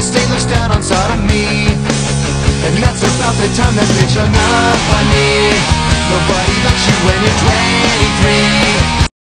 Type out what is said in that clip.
the state looks down on sodomy. And that's about the time that bitch hung up on me.